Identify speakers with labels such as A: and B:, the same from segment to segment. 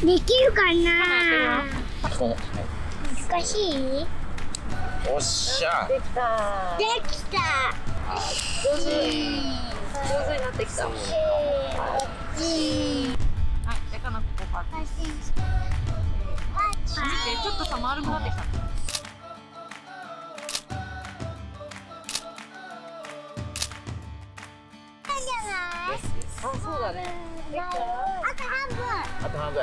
A: できるかな？
B: こ
A: 難しい
B: うおっしゃ。
C: できた。
A: できた。
C: 上手。上手になってきた。はいじゃあかなここパッて見てちょっとさ丸くなってきたあそうだねできた
A: あと半分
B: あと半分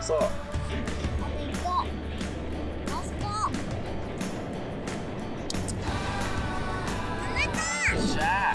B: そうよっしゃ